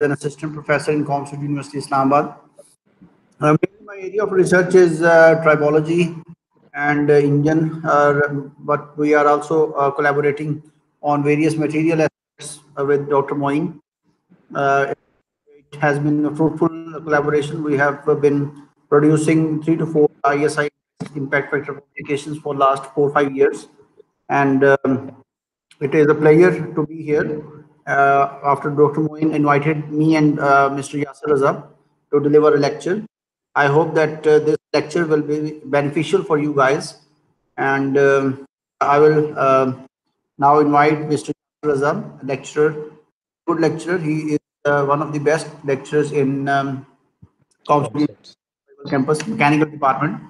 an assistant professor in COMSATS University, Islamabad. Uh, my area of research is uh, tribology and uh, Indian, uh, but we are also uh, collaborating on various material aspects with Dr. Moin. it has been a fruitful collaboration. We have been producing three to four ISI impact factor publications for last four five years, and um, it is a pleasure to be here after Dr. Moin invited me and uh, Mr. Yasir Raza to deliver a lecture. I hope that uh, this lecture will be beneficial for you guys. And um, I will um, now invite Mr. Raza, lecturer, good lecturer. He is uh, one of the best lecturers in um, campus mechanical department.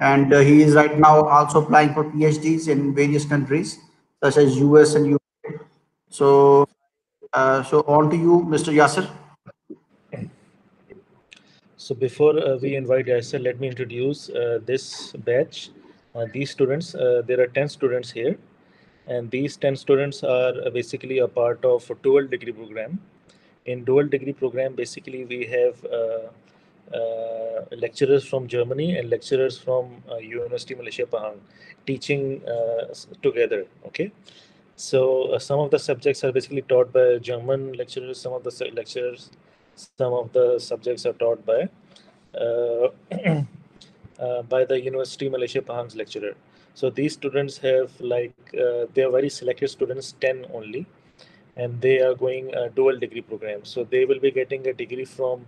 And uh, he is right now also applying for PhDs in various countries, such as US and UK. So uh, so on to you, Mr. Yasser. So before uh, we invite Yasser, let me introduce uh, this batch. Uh, these students, uh, there are 10 students here. And these 10 students are basically a part of a dual degree program. In dual degree program, basically we have lecturers from Germany and lecturers from University Malaysia Pahang teaching together, okay? So uh, some of the subjects are basically taught by German lecturers. Some of the lecturers, some of the subjects are taught by uh, uh, by the University Malaysia Pahang's lecturer. So these students have like uh, they are very selected students, ten only, and they are going dual degree program. So they will be getting a degree from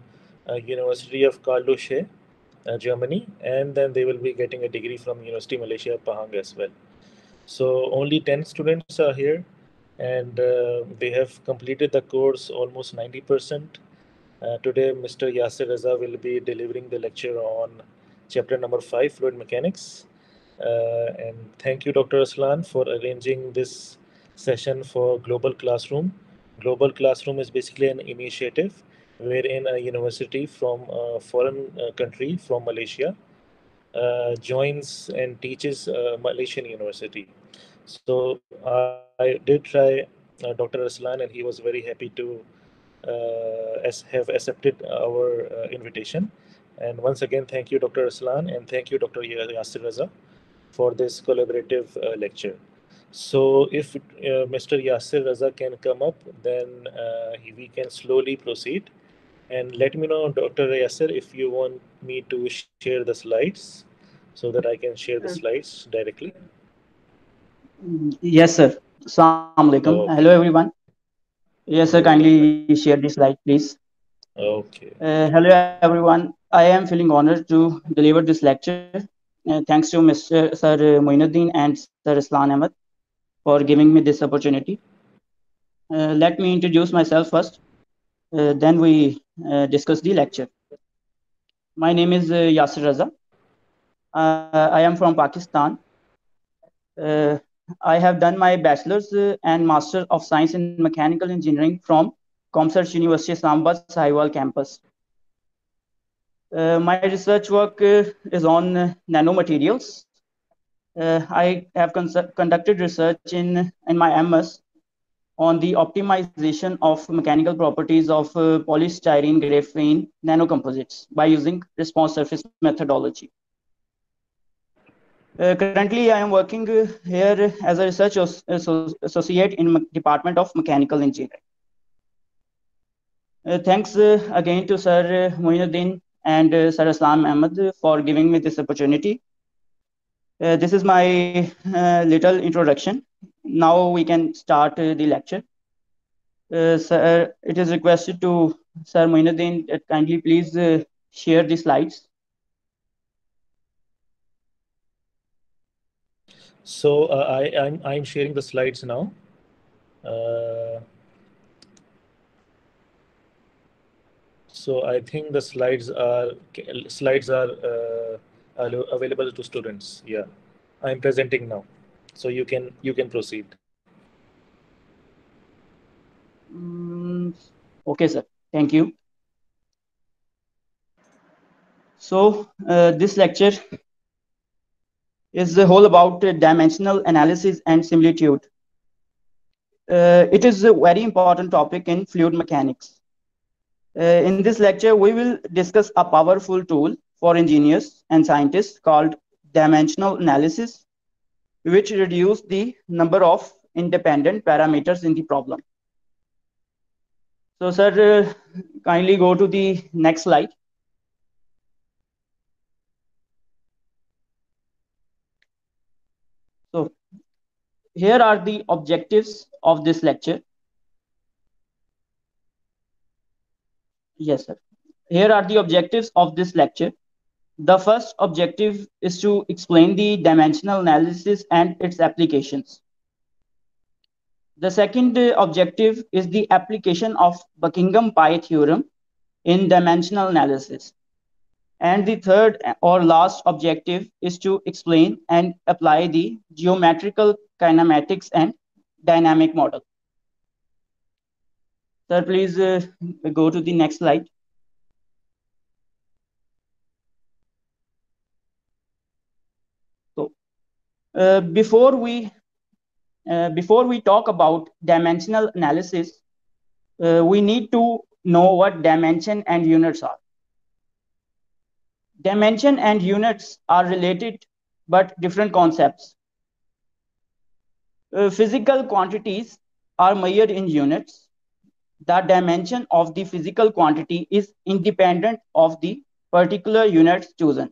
uh, University of Karl uh, Germany, and then they will be getting a degree from University Malaysia Pahang as well. So only 10 students are here and uh, they have completed the course almost 90%. Uh, today, Mr. Yasir Raza will be delivering the lecture on chapter number five, fluid mechanics. Uh, and thank you, Dr. Aslan, for arranging this session for Global Classroom. Global Classroom is basically an initiative wherein a university from a foreign uh, country, from Malaysia, uh, joins and teaches uh, Malaysian University. So uh, I did try uh, Dr. Aslan, and he was very happy to uh, as have accepted our uh, invitation. And once again, thank you, Dr. Aslan, and thank you, Dr. Yasir Raza, for this collaborative lecture. So if Mr. Yasir Raza can come up, then we can slowly proceed. And let me know, Dr. Yasir, if you want me to share the slides so that I can share the slides directly. Yes, sir. Assalamu alaikum. Okay. Hello, everyone. Yes, sir. Kindly share this slide, please. Okay. Uh, hello, everyone. I am feeling honored to deliver this lecture. Uh, thanks to Mr. Sir Moinuddin and Sir Aslan Ahmed for giving me this opportunity. Uh, let me introduce myself first. Uh, then we uh, discuss the lecture. My name is uh, Yasir Raza. I am from Pakistan. I have done my bachelor's and master of science in mechanical engineering from COMSATS University Islamabad Sahiwal campus. Uh, my research work uh, is on uh, nanomaterials. I have conducted research in, in my MS on the optimization of mechanical properties of uh, polystyrene graphene nanocomposites by using response surface methodology. Uh, currently, I am working uh, here as a research associate in Department of Mechanical Engineering. Uh, thanks uh, again to Sir uh, Moinuddin and Sir Aslan Ahmed for giving me this opportunity. this is my little introduction now we can start uh, the lecture. Uh, sir, it is requested to Sir Moinuddin that kindly please uh, share the slides. So uh, I, I'm, I'm sharing the slides now. Uh, so I think the slides are slides are uh, available to students. Yeah, I'm presenting now. So you can you can proceed. Mm, okay sir. Thank you. So uh, this lecture is the whole about dimensional analysis and similitude uh, it is a very important topic in fluid mechanics Uh, in this lecture, we will discuss a powerful tool for engineers and scientists called dimensional analysis, which reduce the number of independent parameters in the problem. So, sir, uh, kindly go to the next slide. So, here are the objectives of this lecture. Yes, sir. Here are the objectives of this lecture. The first objective is to explain the dimensional analysis and its applications. The second objective is the application of Buckingham Pi theorem in dimensional analysis. And the third or last objective is to explain and apply the geometrical kinematics and dynamic model. Sir, please uh, go to the next slide. So, uh, before we uh, before we talk about dimensional analysis, uh, we need to know what dimension and units are. Dimension and units are related but different concepts. Uh, physical quantities are measured in units. The dimension of the physical quantity is independent of the particular units chosen.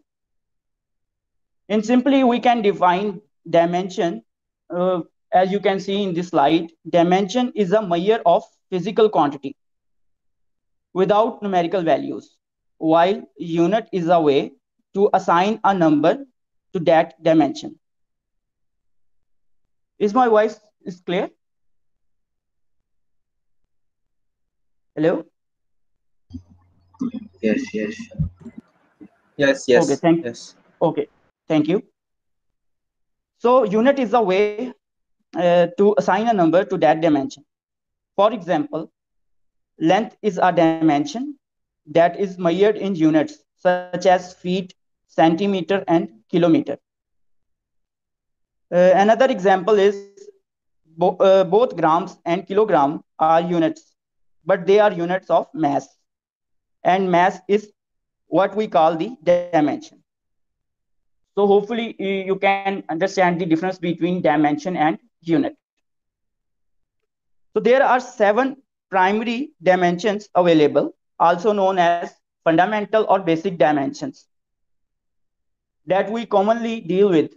In simply, we can define dimension uh, as you can see in this slide, dimension is a measure of physical quantity without numerical values, while unit is a way to assign a number to that dimension. Is my voice is clear? Hello? Yes, yes. Yes, yes. Okay, thank yes. Okay, thank you. So unit is a way uh, to assign a number to that dimension. For example, length is a dimension that is measured in units such as feet, centimeter, and kilometer. Uh, another example is bo uh, both grams and kilogram are units, but they are units of mass. And mass is what we call the dimension. So hopefully you can understand the difference between dimension and unit. So there are seven primary dimensions available, also known as fundamental or basic dimensions that we commonly deal with.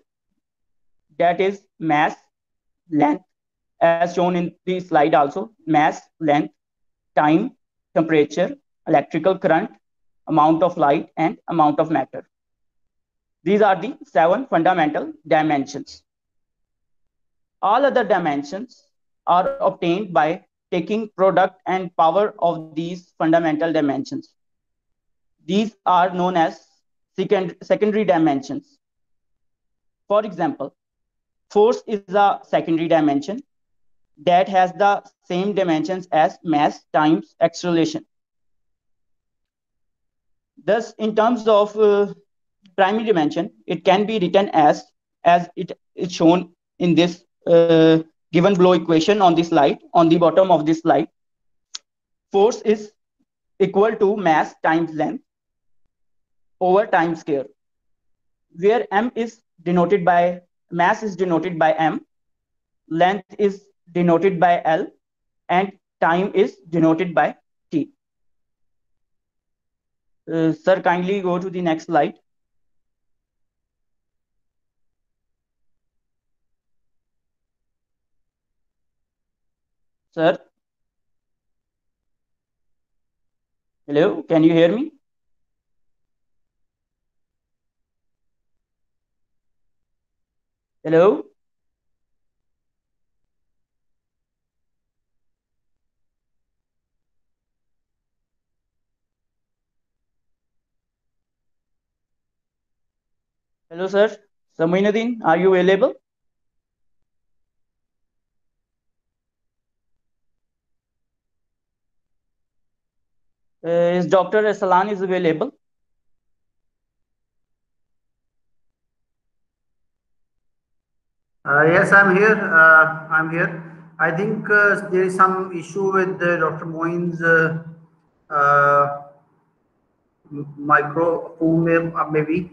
That is mass, length, as shown in the slide also, mass, length, time, temperature, electrical current, amount of light, and amount of matter. These are the seven fundamental dimensions. All other dimensions are obtained by taking product and power of these fundamental dimensions. These are known as second, secondary dimensions. For example, force is a secondary dimension that has the same dimensions as mass times acceleration. Thus, in terms of uh, primary dimension, it can be written as, as it is shown in this uh, given below equation on this slide, on the bottom of this slide. Force is equal to mass times length over time square, where m is denoted by, mass is denoted by m, length is denoted by L, and time is denoted by T. Uh, sir, kindly go to the next slide. Sir? Hello, can you hear me? Hello? Hello, sir. Samainuddin, are you available? Is Dr. Aslan is available? Uh, yes, I'm here. Uh, I'm here. I think uh, there is some issue with uh, Dr. Moin's uh, uh, microphone uh, maybe.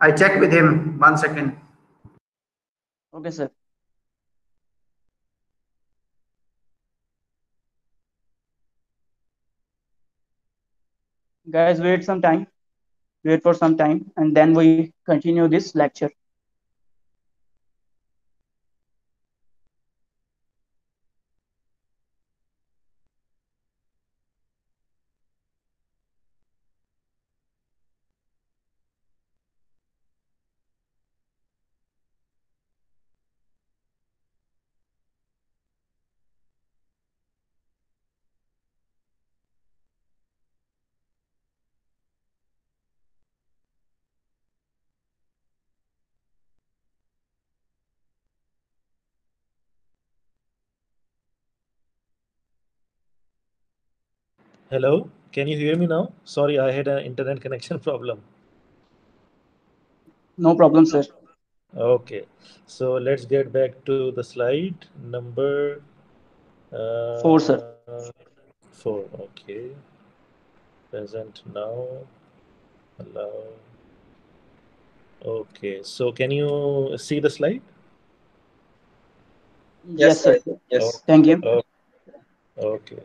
I check with him. One second. Okay, sir. Guys, wait some time. Wait for some time, and then we continue this lecture. Hello, can you hear me now? Sorry, I had an internet connection problem. No problem, sir. Okay, so let's get back to the slide number uh, Four, sir. Four, okay. Present now. Allow. Okay, so can you see the slide? Yes, sir. Yes. Thank you. Okay.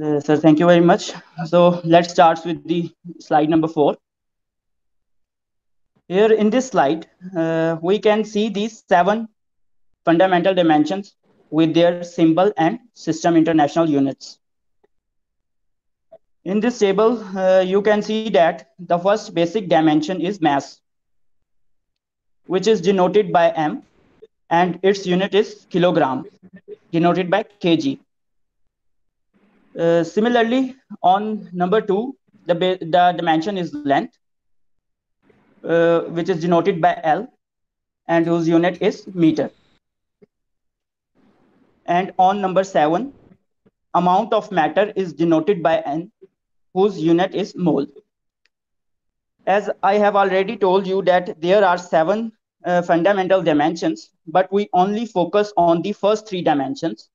Uh, sir, thank you very much. So let's start with the slide number four. Here in this slide, uh, we can see these seven fundamental dimensions with their symbol and system international units. In this table, uh, you can see that the first basic dimension is mass, which is denoted by M, and its unit is kilogram, denoted by kg. Uh, similarly, on number two, the, the dimension is length, uh, which is denoted by L, and whose unit is meter. And on number seven, amount of matter is denoted by N, whose unit is mole. As I have already told you that there are seven uh, fundamental dimensions, but we only focus on the first three dimensions,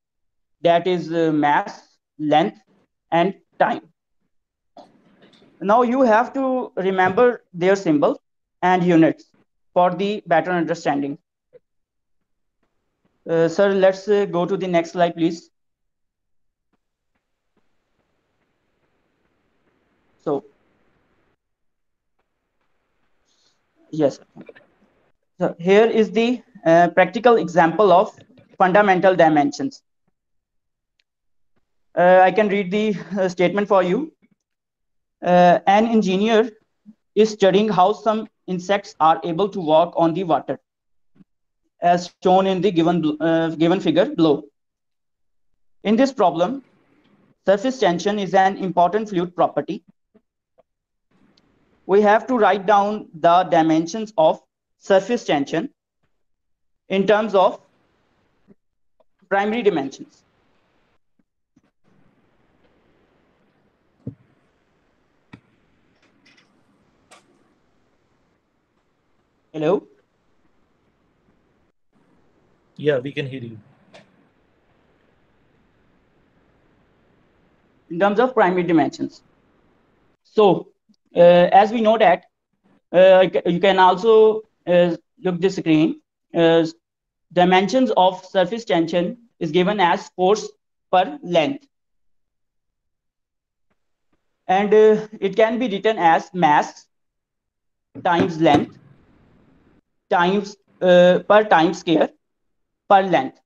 that is uh, mass, length, and time. Now you have to remember their symbol and units for the better understanding. Uh, sir, let's uh, go to the next slide, please. So, yes. So here is the uh, practical example of fundamental dimensions. Uh, I can read the uh, statement for you. Uh, an engineer is studying how some insects are able to walk on the water, as shown in the given, given figure below. In this problem, surface tension is an important fluid property. We have to write down the dimensions of surface tension in terms of primary dimensions. Hello? Yeah, we can hear you. in terms of primary dimensions. So, uh, as we know that, uh, you can also uh, look the screen. Uh, dimensions of surface tension is given as force per length. And uh, it can be written as mass times length times uh, per time square per length.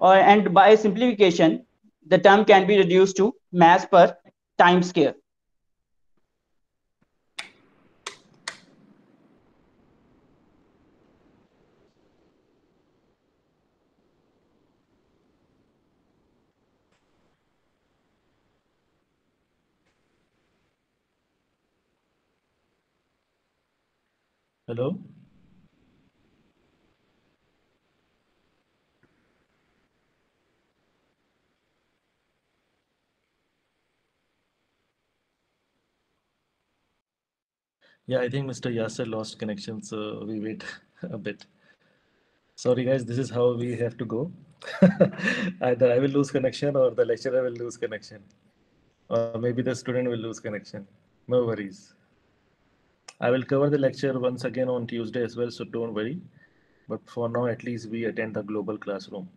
Or, and by simplification, the term can be reduced to mass per time square. Hello? Yeah, I think Mr. Yasser lost connection, so we wait a bit. Sorry, guys, this is how we have to go. Either I will lose connection or the lecturer will lose connection. Or maybe the student will lose connection. No worries. I will cover the lecture once again on Tuesday as well, so don't worry. But for now, at least we attend the global classroom.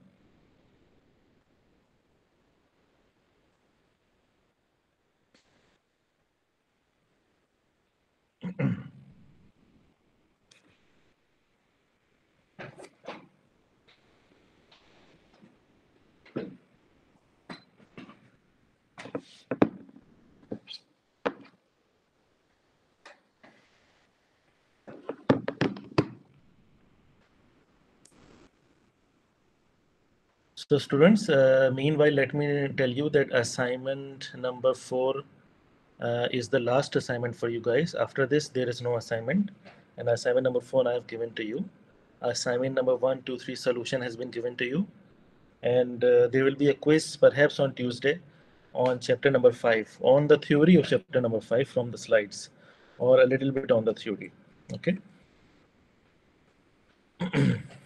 So students, uh, meanwhile, let me tell you that assignment number four uh, is the last assignment for you guys. After this, there is no assignment. And assignment number four I have given to you. Assignment number one, two, three solution has been given to you. And uh, there will be a quiz perhaps on Tuesday on chapter number five, on the theory of chapter number five from the slides, or a little bit on the theory. Okay.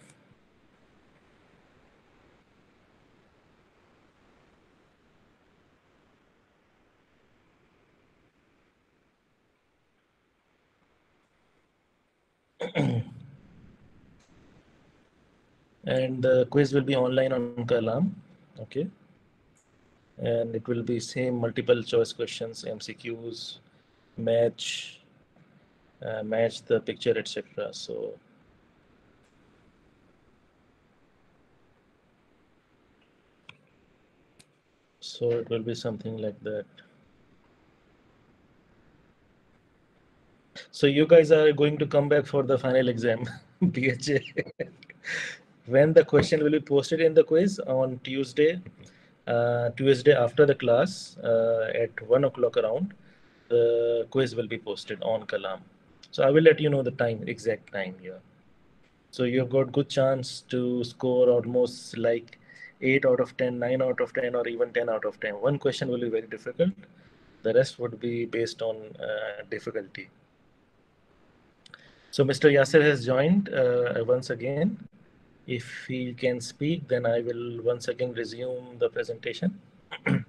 and the quiz will be online on Kalam. Okay. And it will be same multiple choice questions, MCQs, match, uh, match the picture, etc. So so it will be something like that. So you guys are going to come back for the final exam, BHA. when the question will be posted in the quiz on Tuesday, uh, Tuesday after the class uh, at one o'clock around, the quiz will be posted on Kalam. So I will let you know the time, exact time here. So you've got good chance to score almost like 8 out of 10, 9 out of 10, or even 10 out of 10. One question will be very difficult. The rest would be based on uh, difficulty. So Mr. Yasser has joined uh, once again. If he can speak, then I will once again resume the presentation.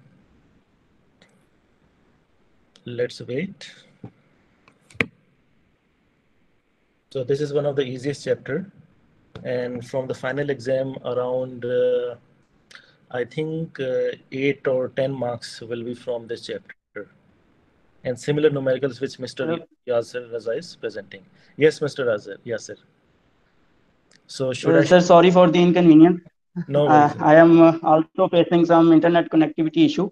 Let's wait. So this is one of the easiest chapter. And from the final exam around, uh, I think uh, 8 or 10 marks will be from this chapter. And similar numericals which Mr. Yasser Raza is presenting. Yes, Mr. Raza. Yes, sir. So should Uh, I? sir, sorry for the inconvenience. No Uh, worries. I am uh, also facing some internet connectivity issue.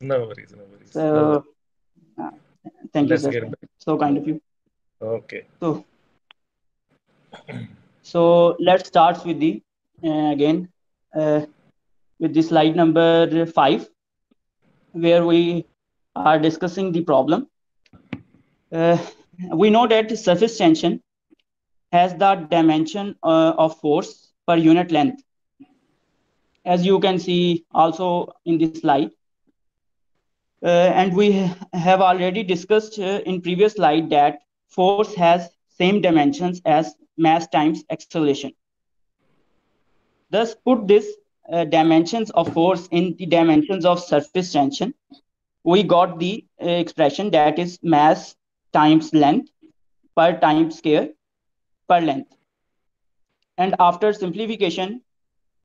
No worries. No worries. So, No. uh, thank you, Let's sir. So kind of you. Okay. So, so let's start with the uh, again uh, with the slide number five, where we are discussing the problem. Uh, we know that surface tension has the dimension uh, of force per unit length, as you can see also in this slide. Uh, and we have already discussed uh, in previous slide that force has same dimensions as mass times acceleration. Thus, put this uh, dimensions of force in the dimensions of surface tension, we got the uh, expression that is mass times length per time square per length. And after simplification,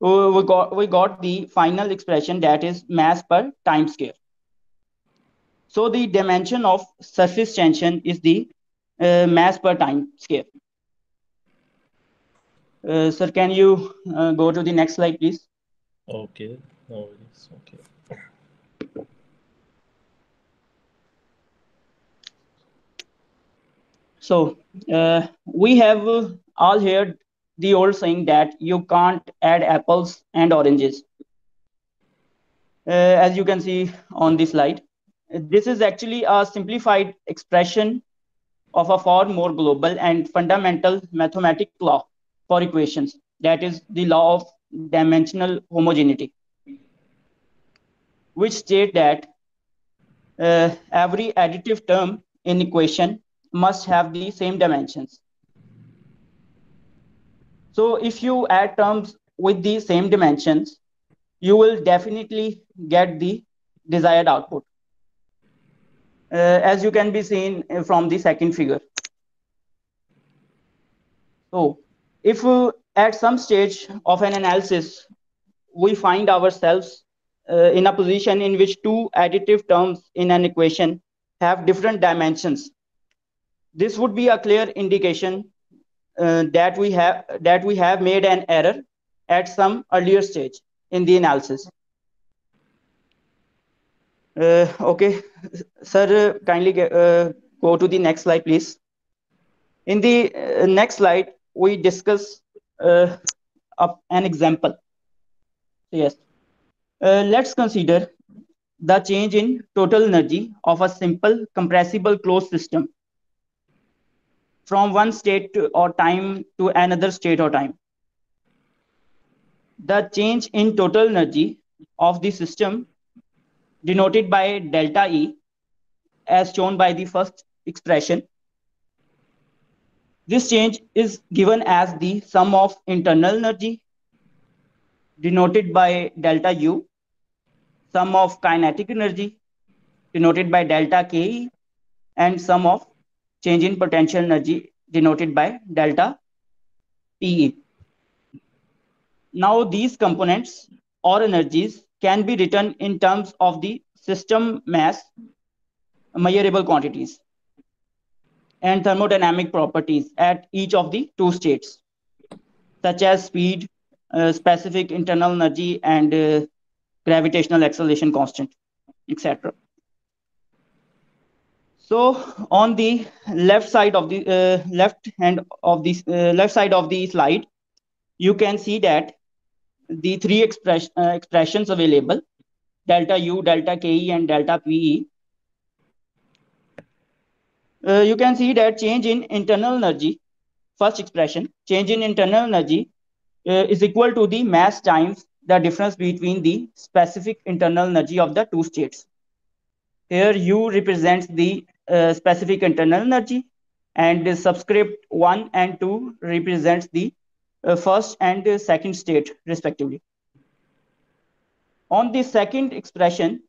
we got we got the final expression that is mass per time square. So the dimension of surface tension is the uh, mass per time scale. Uh, sir, can you uh, go to the next slide, please? Okay. No worries. Okay. So uh, we have all heard the old saying that you can't add apples and oranges. Uh, as you can see on this slide, this is actually a simplified expression of a far more global and fundamental mathematical law for equations. That is the law of dimensional homogeneity, which state that uh, every additive term in equation must have the same dimensions. So if you add terms with the same dimensions, you will definitely get the desired output. uh, as you can be seen from the second figure. So if uh, at some stage of an analysis, we find ourselves uh, in a position in which two additive terms in an equation have different dimensions. This would be a clear indication uh, that we have that we have made an error at some earlier stage in the analysis. Uh, okay, sir, kindly get, uh, go to the next slide, please. In the uh, next slide, we discuss uh, an example. Yes. Uh, let's consider the change in total energy of a simple compressible closed system from one state to, or time to another state or time. The change in total energy of the system denoted by delta E as shown by the first expression. This change is given as the sum of internal energy denoted by delta U, sum of kinetic energy denoted by delta Ke, and sum of change in potential energy denoted by delta PE. Now these components or energies can be written in terms of the system mass measurable quantities and thermodynamic properties at each of the two states such as speed uh, specific internal energy and uh, gravitational acceleration constant etc so on the left side of the uh, left hand of this uh, left side of the slide you can see that the three express, uh, expressions available, delta U, delta KE, and delta PE, uh, you can see that change in internal energy, first expression, change in internal energy uh, is equal to the mass times the difference between the specific internal energy of the two states. Here U represents the uh, specific internal energy and the subscript 1 and 2 represents the uh, first and uh, second state respectively. On the second expression,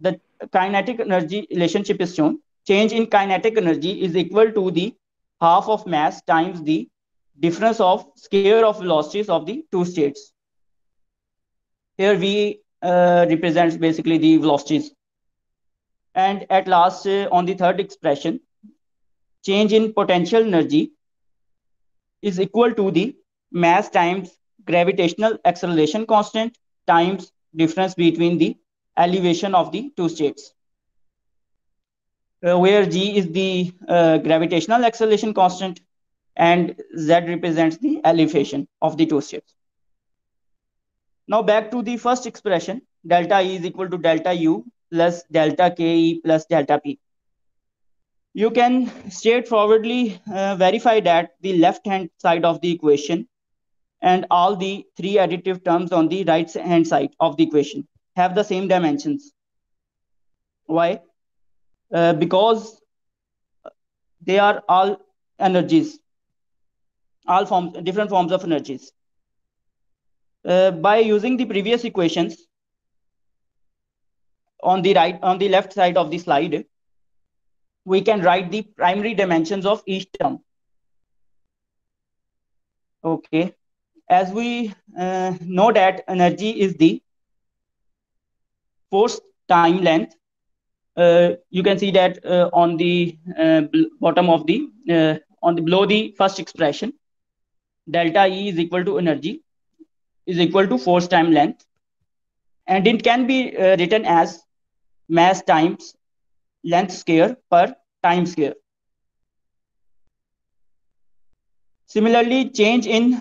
the kinetic energy relationship is shown. Change in kinetic energy is equal to the half of mass times the difference of square of velocities of the two states. Here V uh, represents basically the velocities. And at last, uh, on the third expression, change in potential energy is equal to the mass times gravitational acceleration constant times difference between the elevation of the two states. Uh, where g is the uh, gravitational acceleration constant and z represents the elevation of the two states. Now back to the first expression, delta E is equal to delta U plus delta KE plus delta P. You can straightforwardly uh, verify that the left-hand side of the equation and all the three additive terms on the right hand side of the equation have the same dimensions. Why? Uh, because they are all energies, all forms, different forms of energies. Uh, by using the previous equations on the right, on the left side of the slide, we can write the primary dimensions of each term. Okay as we uh, know that energy is the force time length uh, you can see that uh, on the uh, bottom of the uh, on the below the first expression delta e is equal to energy is equal to force time length and it can be uh, written as mass times length square per time square similarly change in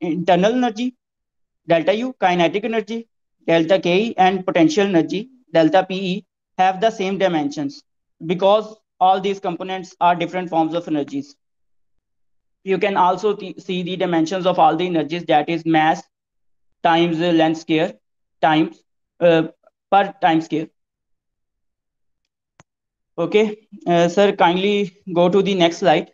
internal energy, delta U, kinetic energy, delta K, and potential energy, delta Pe, have the same dimensions because all these components are different forms of energies. You can also see the dimensions of all the energies that is mass times length square times uh, per time square. Okay, uh, sir, kindly go to the next slide.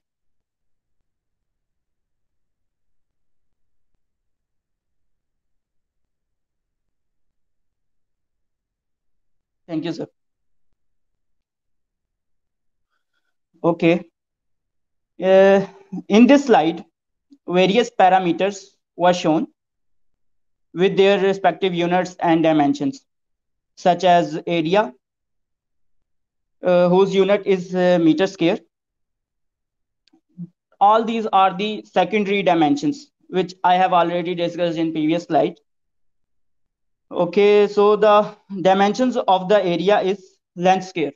Thank you, sir. Okay. Uh, in this slide, various parameters were shown with their respective units and dimensions, such as area, whose unit is uh, meter square. All these are the secondary dimensions, which I have already discussed in previous slide. Okay, so the dimensions of the area is length square.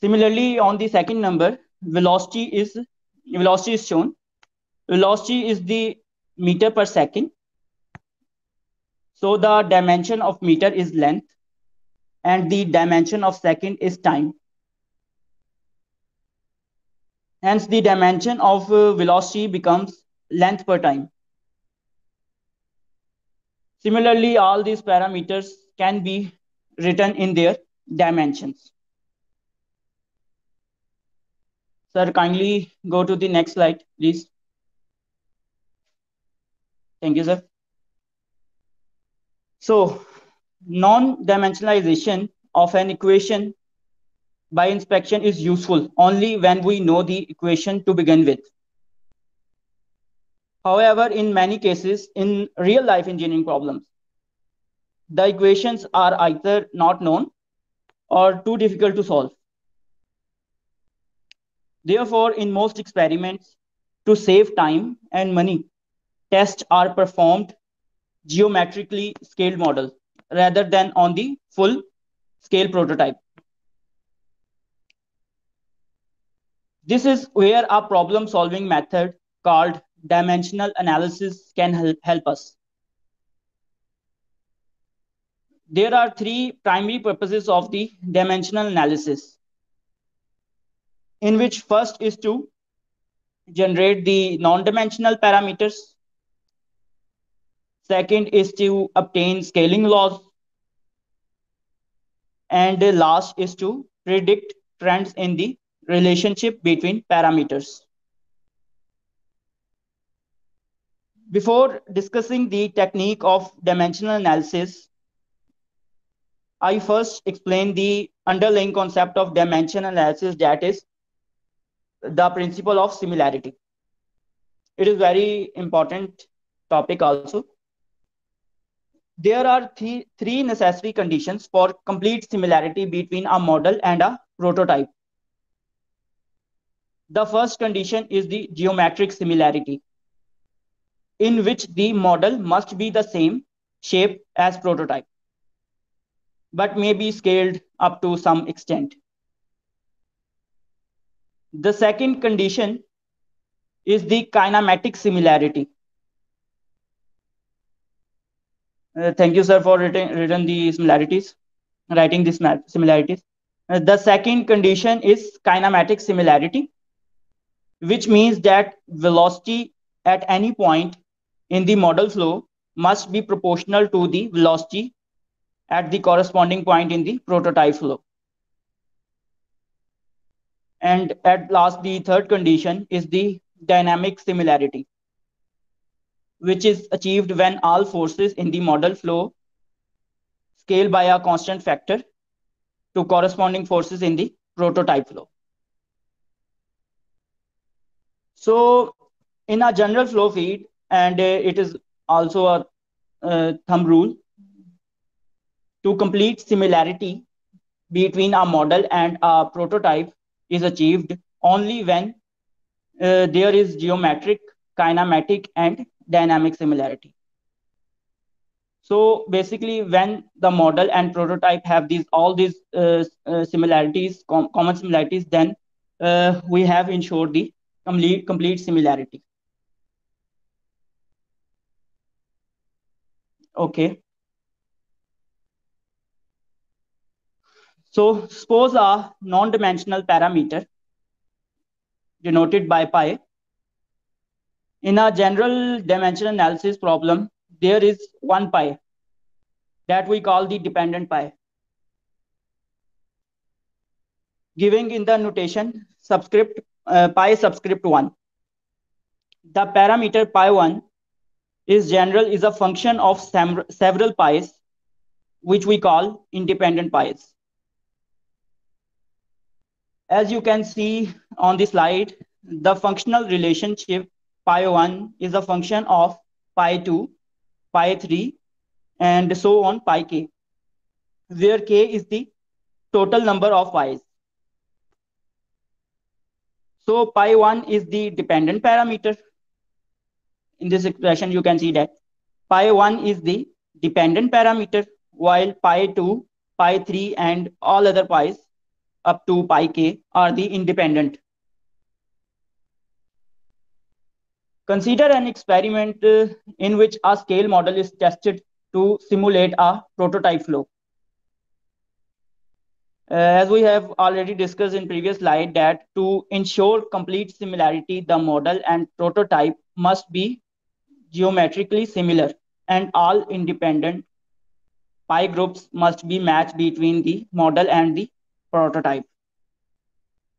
Similarly, on the second number, velocity is velocity is shown. Velocity is the meter per second. So the dimension of meter is length and the dimension of second is time. Hence, the dimension of uh, velocity becomes length per time. Similarly, all these parameters can be written in their dimensions. Sir, kindly go to the next slide, please. Thank you, sir. So, non-dimensionalization of an equation by inspection is useful only when we know the equation to begin with. However, in many cases, in real life engineering problems, the equations are either not known or too difficult to solve. Therefore, in most experiments, to save time and money, tests are performed geometrically scaled model rather than on the full scale prototype. This is where a problem solving method called dimensional analysis can help, help us. There are three primary purposes of the dimensional analysis, in which first is to generate the non-dimensional parameters. Second is to obtain scaling laws. And the last is to predict trends in the relationship between parameters. Before discussing the technique of dimensional analysis, I first explain the underlying concept of dimensional analysis that is the principle of similarity. It is very important topic also. There are three, three necessary conditions for complete similarity between a model and a prototype. The first condition is the geometric similarity, in which the model must be the same shape as prototype, but may be scaled up to some extent. The second condition is the kinematic similarity. Uh, thank you, sir, for written, written the similarities, writing these similarities. Uh, the second condition is kinematic similarity, which means that velocity at any point in the model flow must be proportional to the velocity at the corresponding point in the prototype flow. And at last, the third condition is the dynamic similarity, which is achieved when all forces in the model flow scale by a constant factor to corresponding forces in the prototype flow. So in a general flow feed, and uh, it is also a uh, thumb rule, to complete similarity between a model and a prototype is achieved only when uh, there is geometric, kinematic, and dynamic similarity. So basically, when the model and prototype have these all these uh, uh, similarities, com common similarities, then uh, we have ensured the complete complete similarity. Okay. So suppose a non-dimensional parameter denoted by pi. In a general dimensional analysis problem, there is one pi that we call the dependent pi. Giving in the notation subscript uh, pi subscript 1. The parameter pi1 is general is a function of several pi's, which we call independent pi's. as you can see on the slide, the functional relationship pi 1 is a function of pi 2, pi 3, and so on pi k, where k is the total number of pi's. So pi 1 is the dependent parameter. In this expression, you can see that pi 1 is the dependent parameter, while pi 2, pi 3, and all other pi's up to pi k are the independent. Consider an experiment uh, in which a scale model is tested to simulate a prototype flow. Uh, as we have already discussed in previous slide that to ensure complete similarity, the model and prototype must be geometrically similar and all independent pi groups must be matched between the model and the prototype.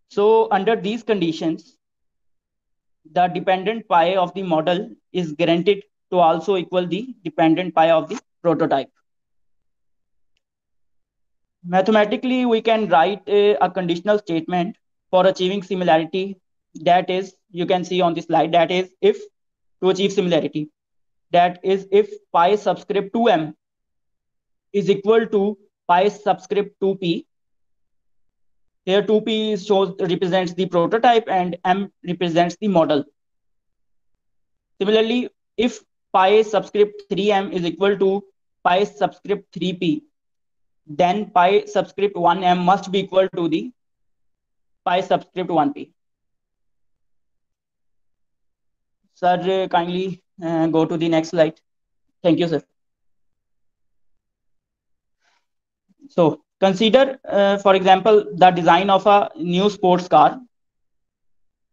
So under these conditions, the dependent pi of the model is guaranteed to also equal the dependent pi of the prototype. Mathematically, we can write a, a, conditional statement for achieving similarity. That is, you can see on the slide, that is if to achieve similarity. That is if pi subscript 2m is equal to pi subscript 2p. Here 2p shows represents the prototype and m represents the model. Similarly, if pi subscript 3m is equal to pi subscript 3p, then pi subscript 1m must be equal to the pi subscript 1p. Sir, kindly uh, go to the next slide. Thank you, sir. So consider, uh, for example, the design of a new sports car,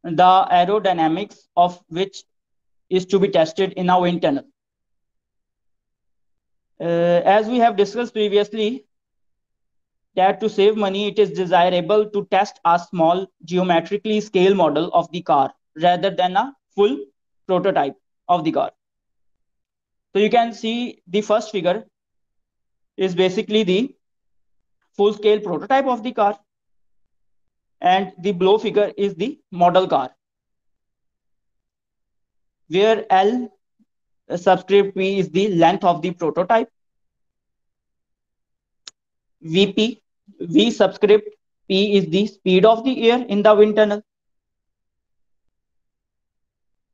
the aerodynamics of which is to be tested in our wind tunnel. Uh, as we have discussed previously, that to save money, it is desirable to test a small geometrically scale model of the car rather than a full prototype of the car. So you can see the first figure is basically the full scale prototype of the car and the below figure is the model car. Where L subscript P is the length of the prototype. VP V subscript P is the speed of the air in the wind tunnel.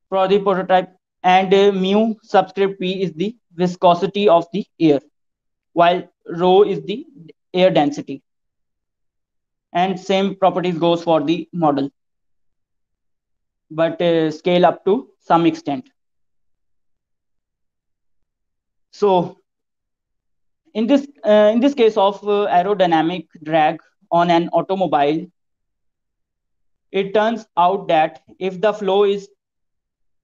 For the prototype and uh, mu subscript P is the viscosity of the air while rho is the air density. And same properties goes for the model. But uh, scale up to some extent. So in this uh, in this case of uh, aerodynamic drag on an automobile it turns out that if the flow is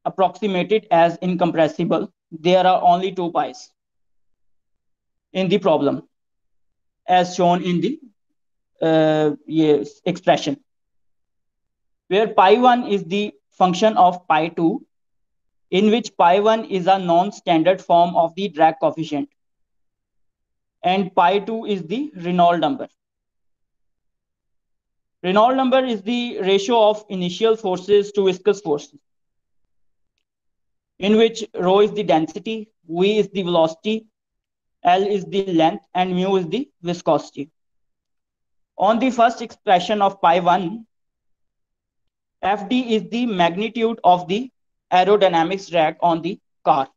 approximated as incompressible there are only two pi's in the problem as shown in the uh, yes, expression where pi 1 is the function of pi 2 in which pi 1 is a non-standard form of the drag coefficient and pi 2 is the Reynolds number. Reynolds number is the ratio of initial forces to viscous forces, in which rho is the density, v is the velocity, L is the length, and mu is the viscosity. On the first expression of pi 1, Fd is the magnitude of the aerodynamics drag on the car.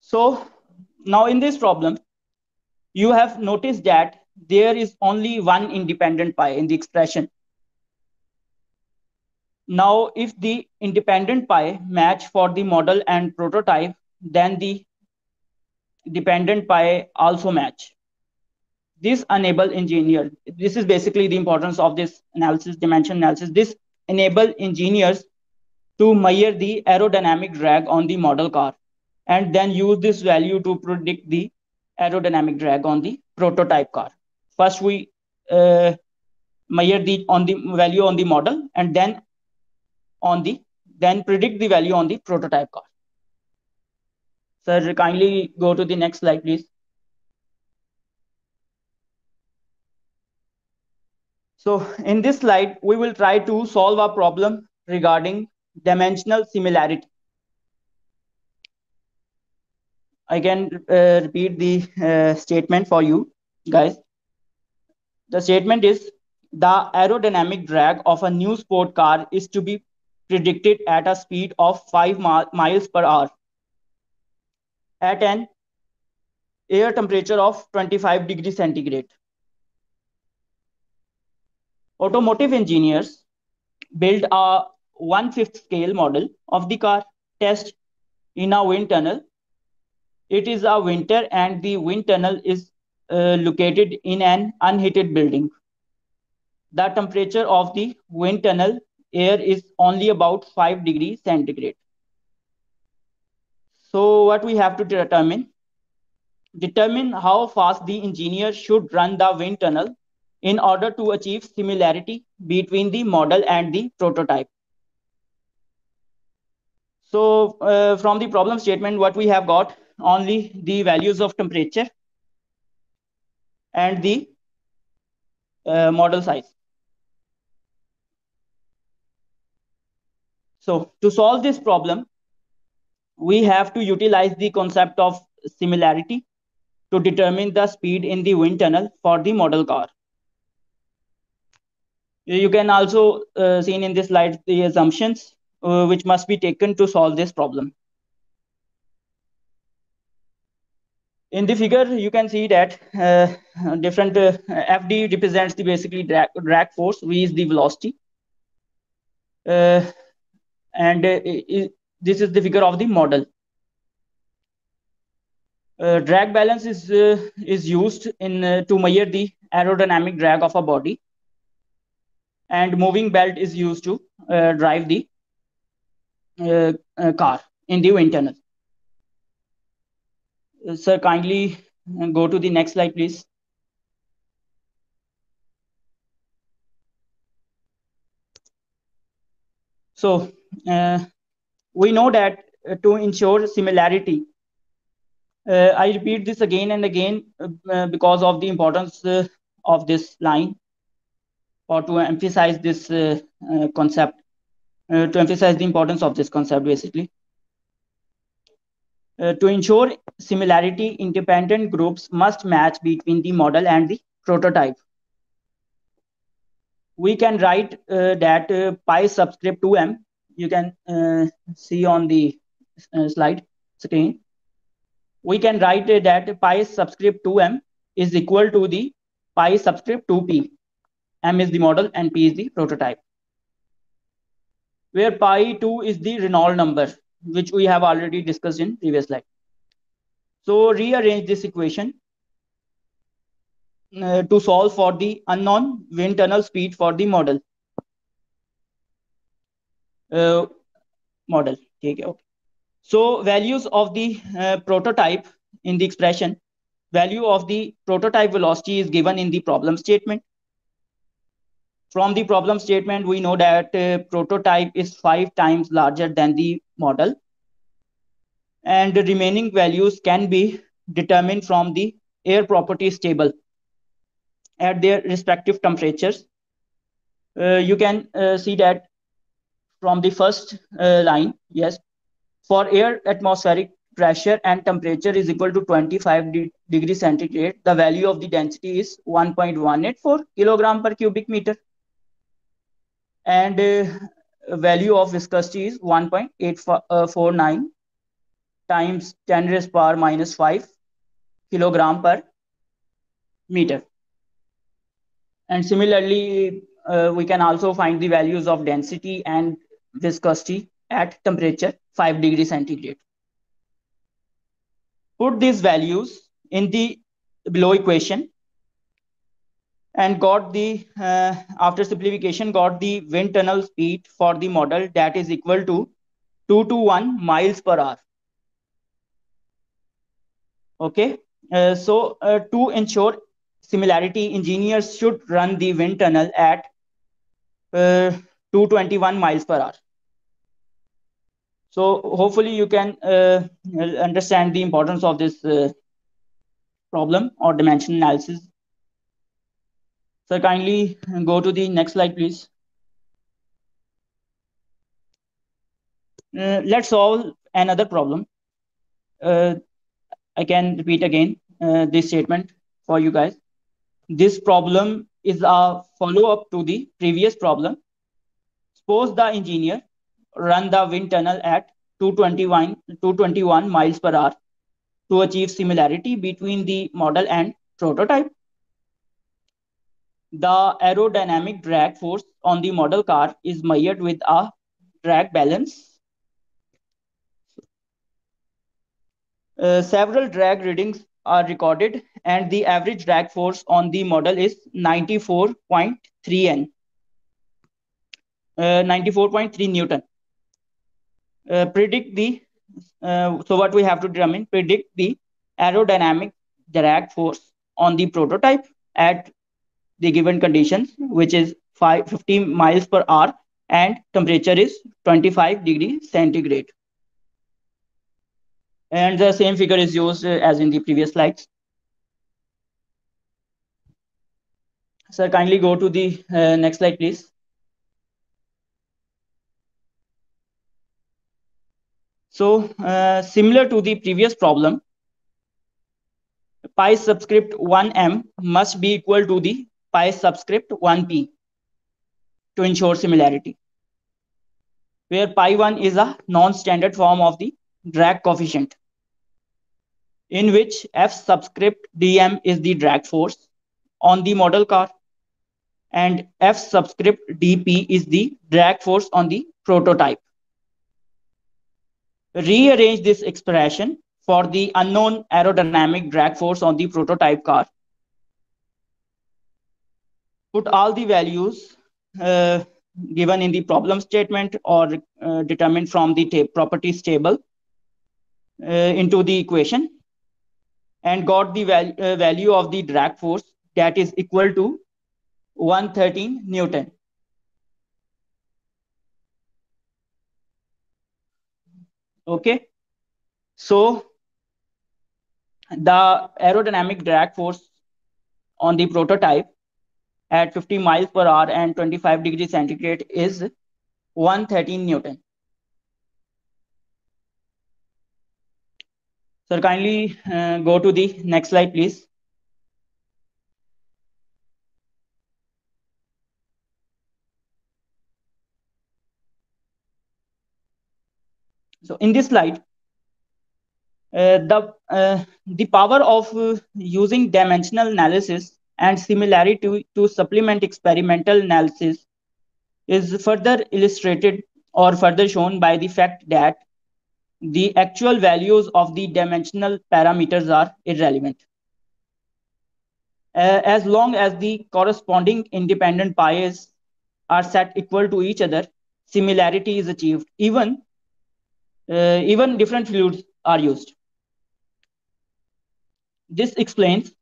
So now in this problem, you have noticed that there is only one independent pi in the expression. Now, if the independent pi match for the model and prototype, then the dependent pi also match. This enable engineer, this is basically the importance of this analysis, dimension analysis. This enable engineers to measure the aerodynamic drag on the model car and then use this value to predict the aerodynamic drag on the prototype car. First, we uh, measure the on the value on the model, and then on the then predict the value on the prototype car. Sir, kindly go to the next slide, please. So in this slide, we will try to solve a problem regarding dimensional similarity. I can uh, repeat the uh, statement for you guys. The statement is the aerodynamic drag of a new sport car is to be predicted at a speed of 5 miles per hour at an air temperature of 25 degrees centigrade. Automotive engineers build a one-fifth scale model of the car test in a wind tunnel. It is a winter and the wind tunnel is uh, located in an unheated building. The temperature of the wind tunnel air is only about 5 degrees centigrade. So what we have to determine? Determine how fast the engineer should run the wind tunnel in order to achieve similarity between the model and the prototype. So uh, from the problem statement, what we have got only the values of temperature and the uh, model size. So to solve this problem, we have to utilize the concept of similarity to determine the speed in the wind tunnel for the model car. You can also uh, see in this slide the assumptions uh, which must be taken to solve this problem. In the figure, you can see that uh, different uh, FD represents the basically drag, drag force, V is the velocity. Uh, and uh, this is the figure of the model. Uh, drag balance is uh, is used in to measure the aerodynamic drag of a body, and moving belt is used to uh, drive the uh, uh, car in the wind tunnel. sir, kindly go to the next slide, please. So we know that uh, to ensure similarity uh, i repeat this again and again uh, because of the importance of this line or to emphasize this concept to emphasize the importance of this concept basically uh, to ensure similarity, independent groups must match between the model and the prototype. We can write uh, that uh, pi subscript 2m you can uh, see on the uh, slide screen. We can write that pi subscript 2m is equal to the pi subscript 2p. m is the model and p is the prototype. Where pi 2 is the Reynolds number, which we have already discussed in previous slide. So rearrange this equation uh, to solve for the unknown wind tunnel speed for the model. Model ठीक है okay so values of the uh, prototype in the expression value of the prototype velocity is given in the problem statement from the problem statement we know that uh, prototype is five times larger than the model and the remaining values can be determined from the air properties table at their respective temperatures uh, you can uh, see that from the first uh, line, yes, for air atmospheric pressure and temperature is equal to 25 de degree centigrade, the value of the density is 1.184 kilogram per cubic meter. And uh, value of viscosity is 1.849 times 10 raised power minus 5 kilogram per meter. And similarly, uh, we can also find the values of density and viscosity at temperature 5 degrees centigrade. Put these values in the below equation and got the, uh, after simplification, got the wind tunnel speed for the model that is equal to 2 to 1 miles per hour. Okay, uh, so uh, to ensure similarity, engineers should run the wind tunnel at uh, 221 miles per hour. So hopefully you can uh, understand the importance of this uh, problem or dimension analysis Sir, kindly go to the next slide, please. Uh, let's solve another problem. Uh, I can repeat again uh, this statement for you guys. This problem is a follow-up to the previous problem. Suppose the engineer run the wind tunnel at 221, 221 miles per hour to achieve similarity between the model and prototype. The aerodynamic drag force on the model car is measured with a drag balance Uh, several drag readings are recorded and the average drag force on the model is 94.3 N. Uh, 94.3 Newton. Uh, predict the, uh, so what we have to determine, predict the aerodynamic drag force on the prototype at the given conditions, which is 5, 50 miles per hour and temperature is 25 degree centigrade and the same figure is used uh, as in the previous slides. Sir, kindly go to the uh, next slide, please. So, uh, similar to the previous problem, pi subscript 1m must be equal to the pi subscript 1p to ensure similarity, where pi 1 is a non-standard form of the drag coefficient in which F subscript dm is the drag force on the model car and F subscript dp is the drag force on the prototype. Rearrange this expression for the unknown aerodynamic drag force on the prototype car. Put all the values uh, given in the problem statement or uh, determined from the properties table uh, into the equation and got the val uh, value of the drag force that is equal to 113 Newton. Okay. So the aerodynamic drag force on the prototype at 50 miles per hour and 25 degrees centigrade is 113 Newton. Sir, kindly uh, go to the next slide, please. So in this slide, uh, the uh, the power of uh, using dimensional analysis and similarity to, to supplement experimental analysis is further illustrated or further shown by the fact that the actual values of the dimensional parameters are irrelevant. Uh, as long as the corresponding independent pi's are set equal to each other, similarity is achieved. Even, uh, even different fluids are used. This explains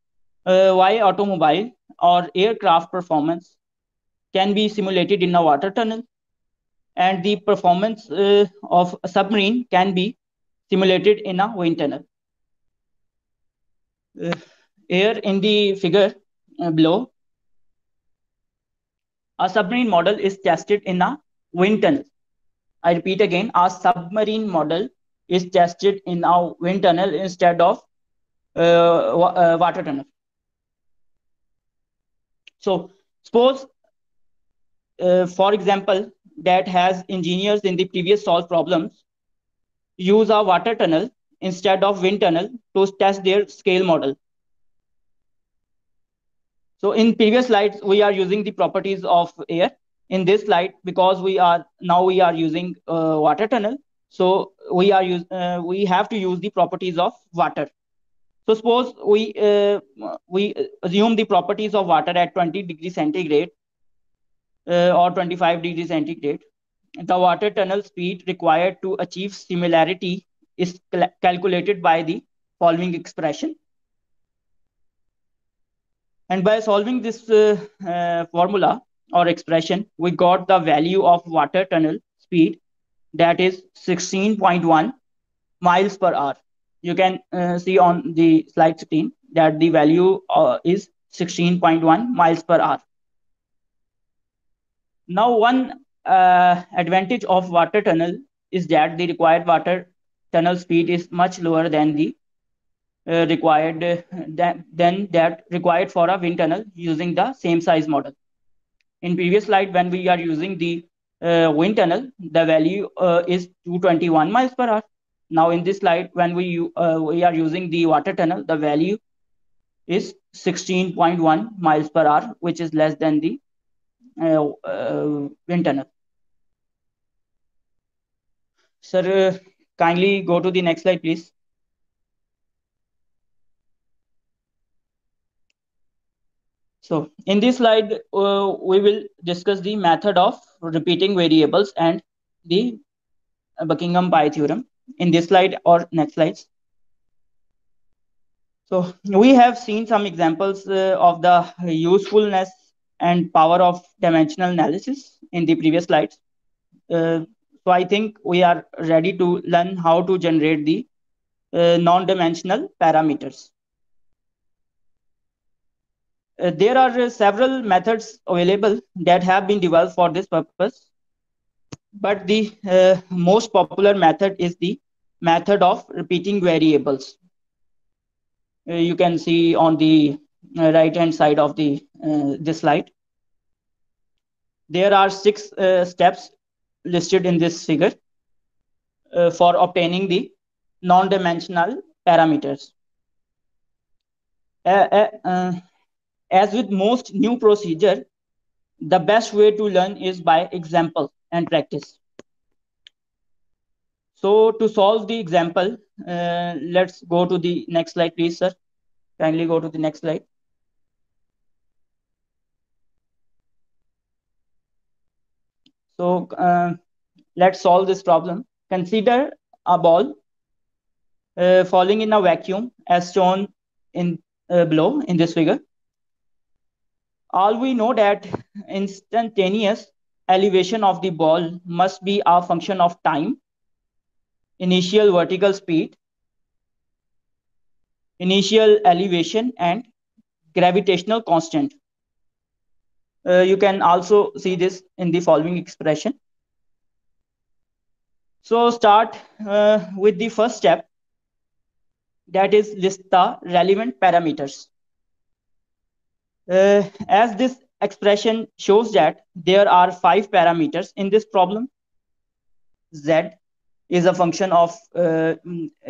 uh, why automobile or aircraft performance can be simulated in a water tunnel and the performance uh, of a submarine can be simulated in a wind tunnel. Uh, here in the figure uh, below, a submarine model is tested in a wind tunnel. I repeat again, our submarine model is tested in our wind tunnel instead of uh, uh, water tunnel. So suppose, uh, for example, that has engineers in the previous solved problems use a water tunnel instead of wind tunnel to test their scale model. So in previous slides, we are using the properties of air. In this slide, because we are now we are using uh, water tunnel, so we are use uh, we have to use the properties of water. So suppose we uh, we assume the properties of water at 20 degrees centigrade uh, or 25 degrees centigrade. The water tunnel speed required to achieve similarity is cal calculated by the following expression. And by solving this uh, uh, formula or expression, we got the value of water tunnel speed that is 16.1 miles per hour. You can uh, see on the slide 16 that the value uh, is 16.1 miles per hour Now, one uh, advantage of water tunnel is that the required water tunnel speed is much lower than the uh, required uh, than, than that required for a wind tunnel using the same size model. In previous slide, when we are using the uh, wind tunnel, the value uh, is 221 miles per hour. Now in this slide, when we uh, we are using the water tunnel, the value is 16.1 miles per hour, which is less than the uh, uh, wind tunnel. Sir, uh, kindly go to the next slide, please. So in this slide, uh, we will discuss the method of repeating variables and the Buckingham Pi theorem in this slide or next slides. So we have seen some examples uh, of the usefulness and power of dimensional analysis in the previous slides. Uh, so I think we are ready to learn how to generate the uh, non-dimensional parameters. Uh, there are uh, several methods available that have been developed for this purpose. But the uh, most popular method is the method of repeating variables. Uh, you can see on the right hand side of the this slide. There are six steps listed in this figure for obtaining the non-dimensional parameters. Uh, uh, as with most new procedure, the best way to learn is by example and practice. So to solve the example, uh, let's go to the next slide, please, sir. Kindly go to the next slide. So uh, let's solve this problem. Consider a ball uh, falling in a vacuum as shown in uh, below in this figure all we know that instantaneous elevation of the ball must be a function of time, initial vertical speed, initial elevation, and gravitational constant. Uh, you can also see this in the following expression. So start uh, with the first step, that is list the relevant parameters. Uh, as this expression shows that there are five parameters in this problem. Z is a function of uh,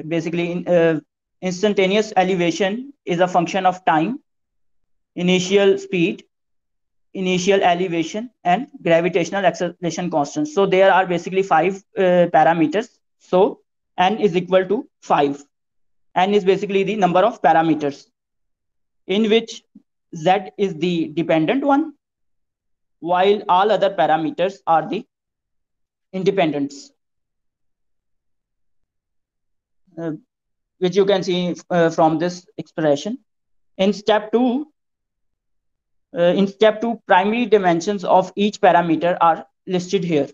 basically uh, instantaneous elevation is a function of time, initial speed, initial elevation, and gravitational acceleration constant. So there are basically five uh, parameters. So n is equal to five. n is basically the number of parameters in which Z is the dependent one, while all other parameters are the independents, uh, which you can see uh, from this expression. In step two, uh, in step two, primary dimensions of each parameter are listed here.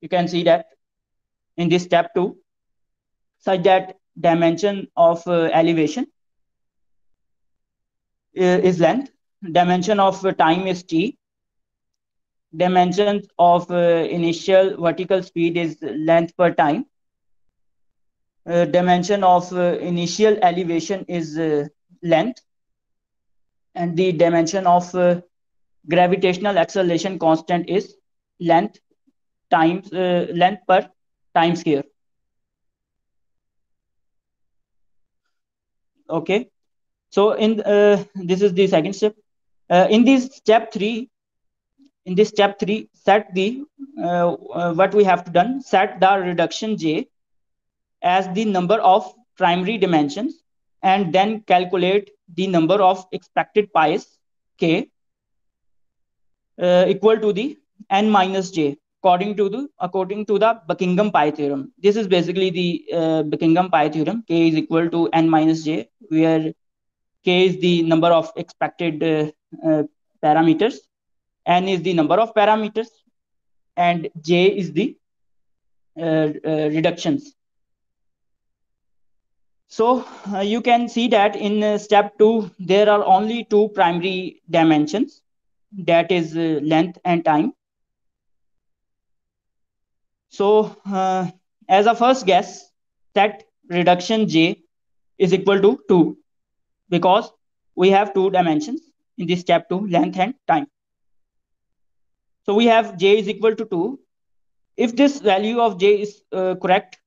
You can see that in this step two, such that dimension of uh, elevation is length. Dimension of time is t. Dimension of uh, initial vertical speed is length per time. Uh, dimension of uh, initial elevation is length. And the dimension of gravitational acceleration constant is length times uh, length per time square. Okay. So in uh, this is the second step. Uh, in this step three, in this step three, set the uh, uh, what we have to done. Set the reduction j as the number of primary dimensions, and then calculate the number of expected pi's k uh, equal to the n minus j according to the according to the Buckingham Pi theorem. This is basically the uh, Buckingham Pi theorem. K is equal to n minus j, where k is the number of expected uh, uh, parameters, n is the number of parameters, and j is the uh, reductions. So uh, you can see that in uh, step two, there are only two primary dimensions, that is uh, length and time. So as a first guess, set reduction j is equal to 2 because we have two dimensions in this step 2, length and time. So we have j is equal to 2. If this value of j is uh, correct,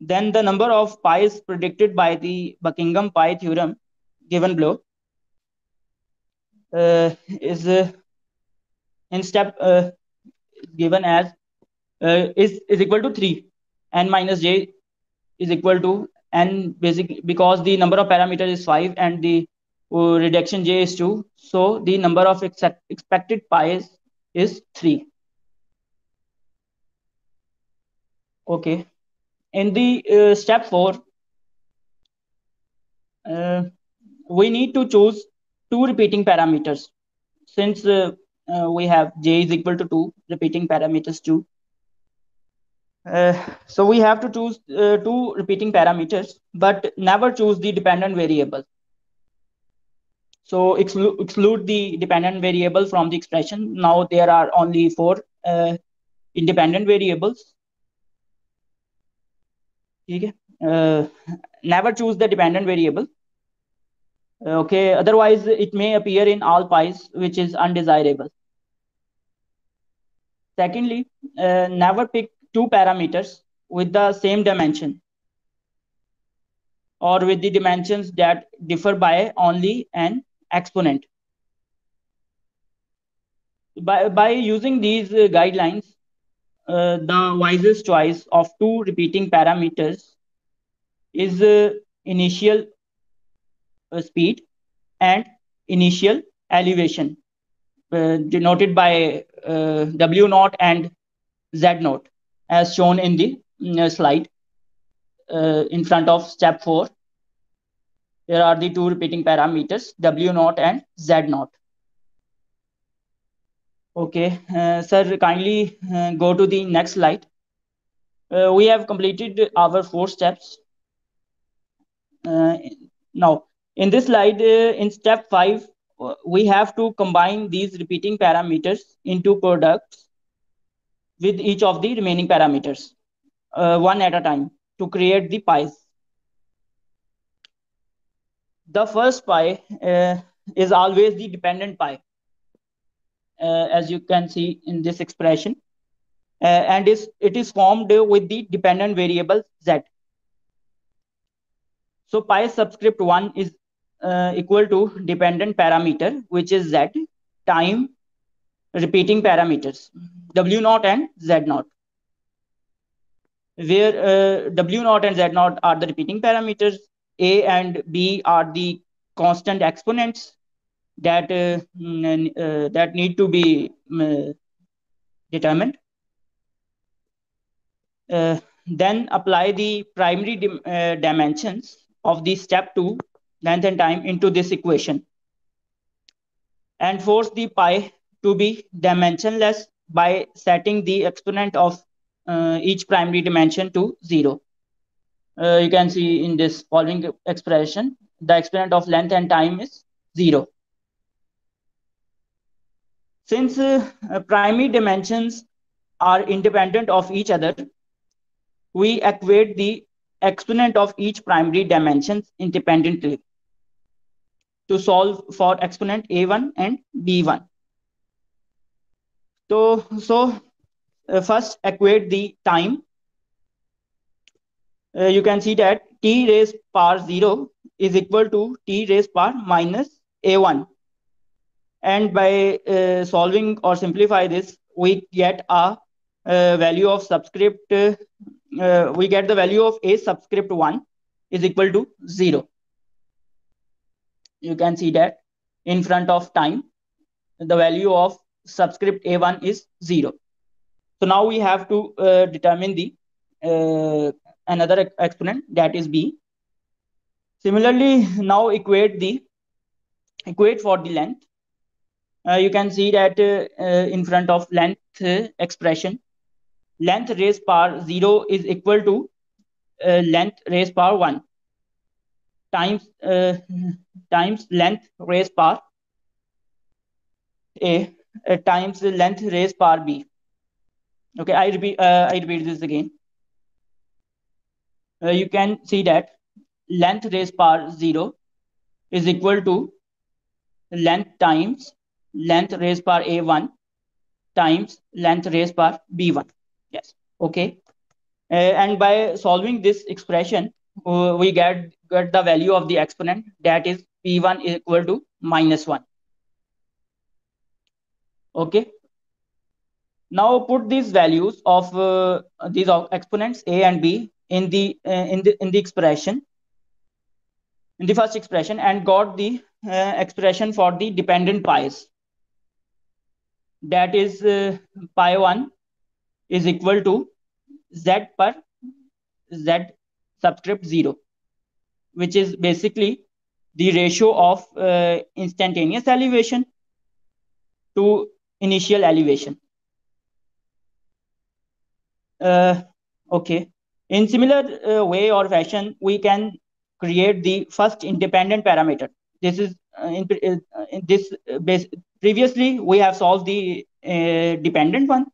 then the number of pi is predicted by the Buckingham pi theorem given below uh, is uh, in step uh, given as uh, is is equal to 3 n minus j is equal to n basically because the number of parameters is 5 and the uh, reduction j is 2 so the number of expected pi is, is 3 okay. In the uh, step 4 uh, we need to choose two repeating parameters. Since uh, uh, we have j is equal to 2 repeating parameters 2 uh, so we have to choose uh, two repeating parameters, but never choose the dependent variable. So exclude, exclude the dependent variable from the expression. Now there are only four uh, independent variables. Okay. Uh, never choose the dependent variable. Okay, otherwise it may appear in all pi's, which is undesirable. Secondly, uh, never pick two parameters with the same dimension or with the dimensions that differ by only an exponent. By, by using these uh, guidelines, uh, the wisest choice of two repeating parameters is uh, initial uh, speed and initial elevation uh, denoted by uh, W naught and Z naught as shown in the uh, slide uh, in front of step 4 there are the two repeating parameters w naught and z naught. Okay uh, sir kindly uh, go to the next slide. Uh, we have completed our four steps. Uh, now in this slide in step 5 we have to combine these repeating parameters into products with each of the remaining parameters, uh, one at a time, to create the pi's. The first pi uh, is always the dependent pi, uh, as you can see in this expression, uh, and is it is formed with the dependent variable z. So pi subscript 1 is uh, equal to dependent parameter, which is z, time, repeating parameters w naught and z naught. Where uh, w naught and z naught are the repeating parameters a and b are the constant exponents that uh, uh, that need to be uh, determined. Uh, then apply the primary dim uh, dimensions of the step 2 length and time into this equation. And force the pi to be dimensionless by setting the exponent of uh, each primary dimension to zero. Uh, you can see in this following expression, the exponent of length and time is zero. Since uh, primary dimensions are independent of each other, we equate the exponent of each primary dimensions independently to solve for exponent a1 and b1. So, so uh, first equate the time. Uh, you can see that t raised power 0 is equal to t raised power minus a1. And by uh, solving or simplify this, we get a, value of subscript, we get the value of a subscript 1 is equal to 0. You can see that in front of time, the value of subscript a1 is 0. So now we have to uh, determine the uh, another exponent that is b. Similarly, now equate the equate for the length. Uh, you can see that uh, uh, in front of length uh, expression, length raised power 0 is equal to length raised power 1 times times length raised power a uh, times the length raised power b. Okay, I repeat, uh, I repeat this again. Uh, you can see that length raised power 0 is equal to length times length raised power a1 times length raised power b1. Yes, okay. Uh, and by solving this expression, uh, we get, get the value of the exponent that is p1 is equal to minus 1. Okay. Now put these values of uh, these exponents a and b in the uh, in the in the expression in the first expression and got the uh, expression for the dependent pi's that is uh, pi 1 is equal to z per z subscript 0 which is basically the ratio of uh, instantaneous elevation to initial elevation. Uh, okay. In similar uh, way or fashion we can create the first independent parameter. This is uh, in, uh, in, this base previously we have solved the uh, dependent one.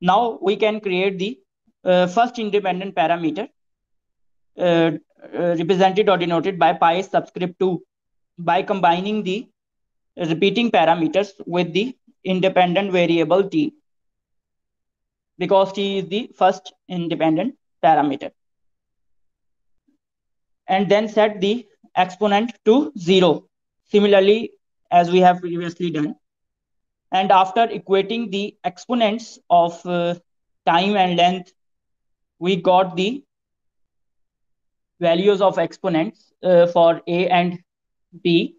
Now we can create the uh, first independent parameter represented or denoted by pi subscript 2 by combining the repeating parameters with the independent variable t because t is the first independent parameter. And then set the exponent to 0, similarly as we have previously done. And after equating the exponents of uh, time and length, we got the values of exponents uh, for a and b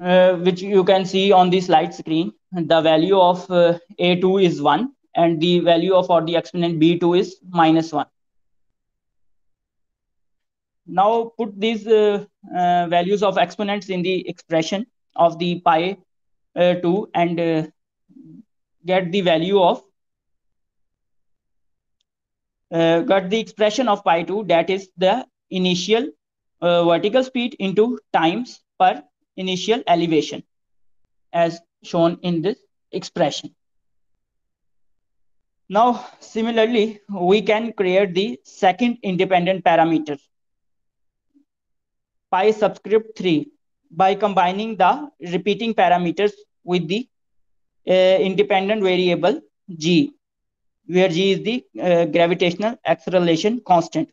uh, which you can see on the slide screen. The value of uh, A2 is 1 and the value of for the exponent B2 is minus 1. Now put these uh, uh values of exponents in the expression of the pi uh, 2 and uh, get the value of got the expression of pi 2 that is the initial vertical speed into times per initial elevation as shown in this expression. Now, similarly, we can create the second independent parameter, pi subscript 3, by combining the repeating parameters with the uh, independent variable g, where g is the uh, gravitational acceleration constant.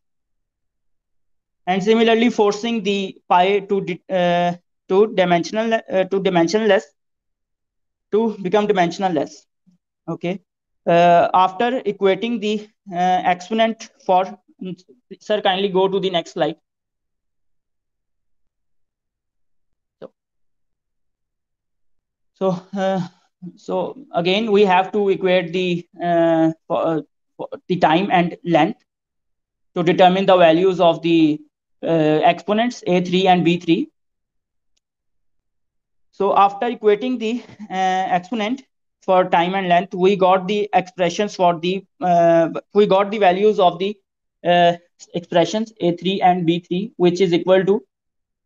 And similarly, forcing the pi to uh, to dimensional uh, to dimensionless to become dimensionless okay? Uh, after equating the uh, exponent for sir kindly go to the next slide. So so uh, so again we have to equate the uh, for, uh, for the time and length to determine the values of the exponents a3 and b3 so after equating the uh, exponent for time and length, we got the expressions for the, uh, we got the values of the uh, expressions A3 and B3, which is equal to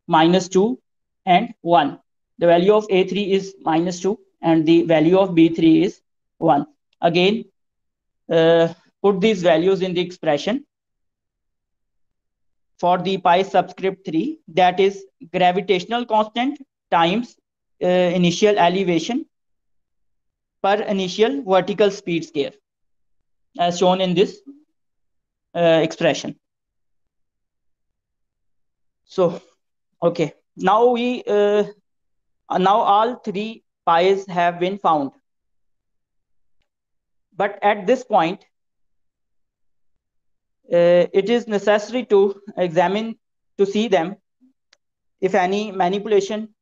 minus 2 and 1. The value of A3 is minus 2 and the value of B3 is 1. Again, uh, put these values in the expression for the pi subscript 3 that is gravitational constant times initial elevation per initial vertical speed scale as shown in this uh, expression. So, okay, now we, uh, now all three pies have been found. But at this point, uh, it is necessary to examine to see them if any manipulation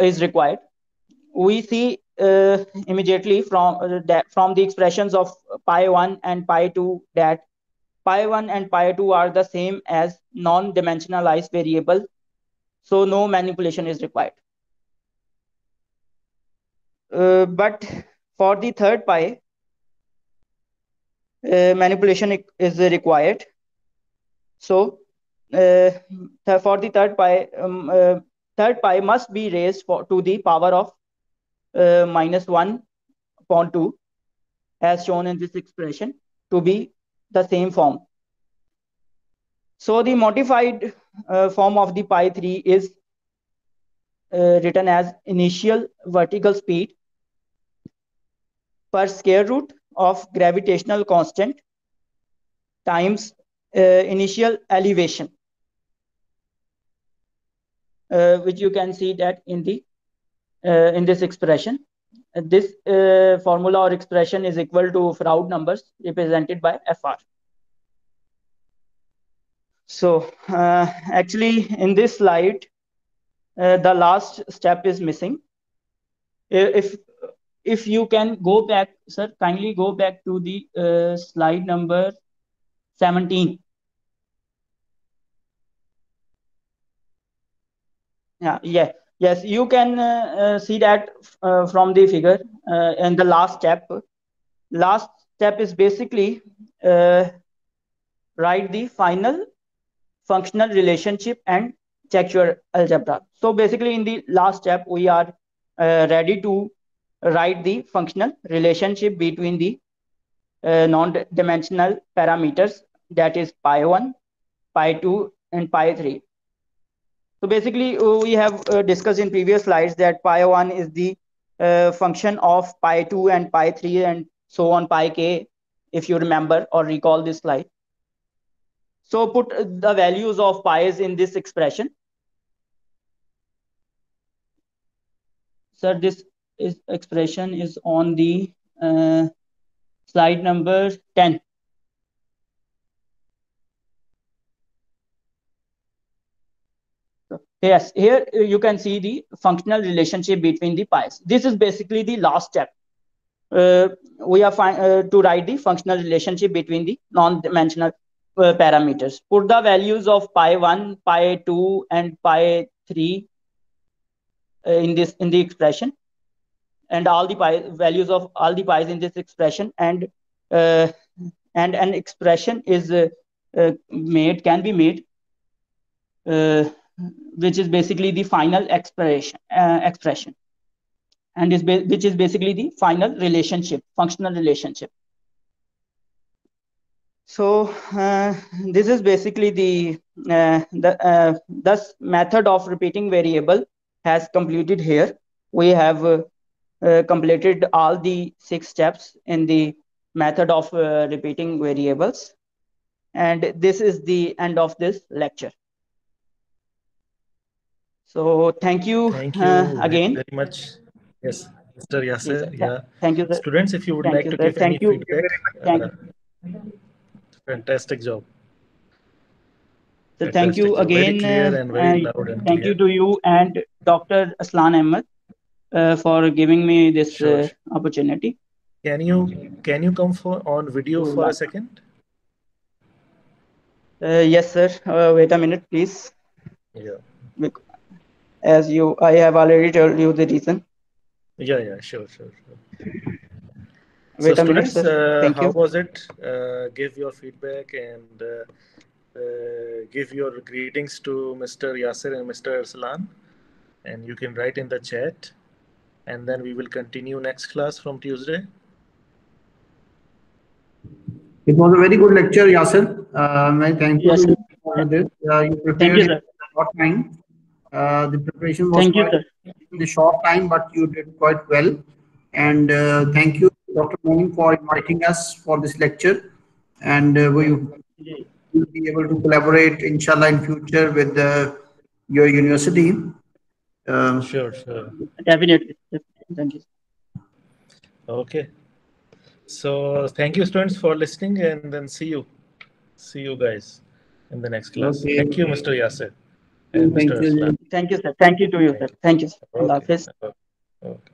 is required. We see uh, immediately from uh, that from the expressions of pi 1 and pi 2 that pi 1 and pi 2 are the same as non-dimensionalized variable. So no manipulation is required. Uh, but for the third pi uh, manipulation is required. So uh, for the third pi um, uh, third pi must be raised for, to the power of uh, minus 1 upon 2 as shown in this expression to be the same form. So the modified uh, form of the pi 3 is uh, written as initial vertical speed per square root of gravitational constant times uh, initial elevation which you can see that in the uh, in this expression this uh, formula or expression is equal to Froude numbers represented by FR. So uh, actually in this slide, uh, the last step is missing. If if you can go back, sir, kindly go back to the uh, slide number 17. Yeah, yeah. Yes, you can uh, uh, see that uh, from the figure uh, in the last step. Last step is basically uh, write the final functional relationship and check your algebra. So basically in the last step, we are uh, ready to write the functional relationship between the non-dimensional parameters that is pi 1, pi 2 and pi 3. So basically, uh, we have uh, discussed in previous slides that pi 1 is the uh, function of pi 2 and pi 3 and so on pi k, if you remember or recall this slide. So put the values of pi's in this expression. Sir, this is expression is on the uh, slide number 10. Yes, here uh, you can see the functional relationship between the pi's. This is basically the last step. Uh, we are uh, to write the functional relationship between the non-dimensional uh, parameters. Put the values of pi 1, pi 2, and pi 3 uh, in this in the expression, and all the pi values of all the pi's in this expression, and uh, and an expression is made can be made which is basically the final expression uh, expression. And is which is basically the final relationship functional relationship. So uh, this is basically the uh, the uh, thus method of repeating variable has completed here. We have uh, uh, completed all the six steps in the method of repeating variables. And this is the end of this lecture so thank you, thank you uh, again. Very much. Yes, Mr. Yasser. Yes, yeah. Thank you, sir. Students, if you would Thank like you, to sir. give Thank any you. feedback. Thank uh, fantastic job. So thank you Fantastic job. Very again. and very and loud and thank you to you and Dr. Aslan Ahmed uh, for giving me this Sure. uh, opportunity. Can you can you come for on video for a second? Uh, yes, sir. Uh, wait a minute, please. Yeah. As you, I have already told you the reason. Yeah, yeah, sure, sure, sure. Wait so a minute, students, sir. uh, Thank how you. was it? Uh, give your feedback and uh, uh, give your greetings to Mr. Yasser and Mr. Arslan. And you can write in the chat. And then we will continue next class from Tuesday. It was a very good lecture, Yasser. Uh, my thank you Yes, sir. for this. Uh, you Thank you, sir. a short time. Uh, the preparation was Thank you, quite sir. in the short time, but you did quite well. And uh, thank you, Dr. Moin, for inviting us for this lecture. And uh, we will be able to collaborate, inshallah, in future with uh, your university. Uh, Sure, sure. Definitely. Thank you. Okay. So thank you, students, for listening, and then see you. See you guys in the next class. Okay. Thank you, Mr. Yasser and Thank you. Arslan. Thank you, sir. Thank you to you, sir. Thank you. sir. Allah Okay. Hafiz. Okay.